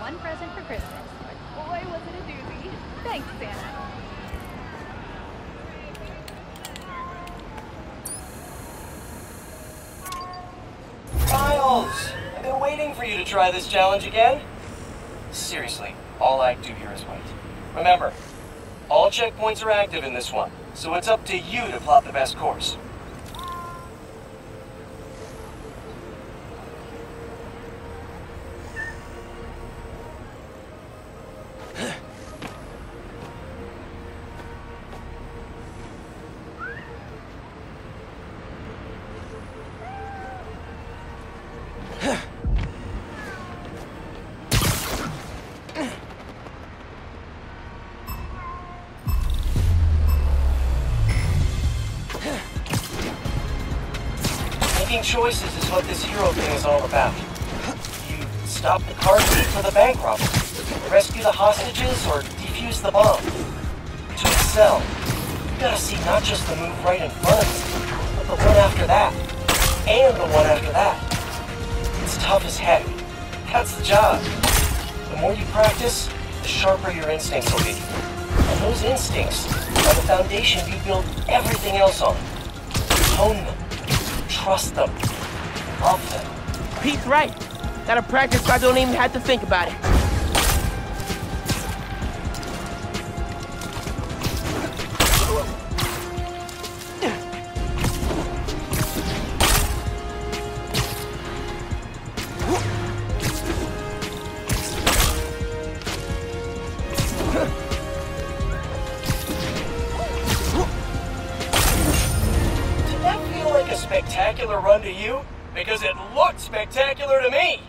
one present for Christmas. Boy, was it a doozy. Thanks, Santa. Miles! I've been waiting for you to try this challenge again. Seriously, all I do here is wait. Remember, all checkpoints are active in this one, so it's up to you to plot the best course. Making choices is what this hero thing is all about. You stop the car for the bank robber, rescue the hostages, or defuse the bomb. To excel, you gotta see not just the move right in front of you, but the one after that, and the one after that. It's tough as heck. That's the job. The more you practice, the sharper your instincts will be. And those instincts are the foundation you build everything else on. Hone them. Trust them. Love them. Pete's right. Gotta practice so I don't even have to think about it. Did spectacular run to you? Because it looked spectacular to me.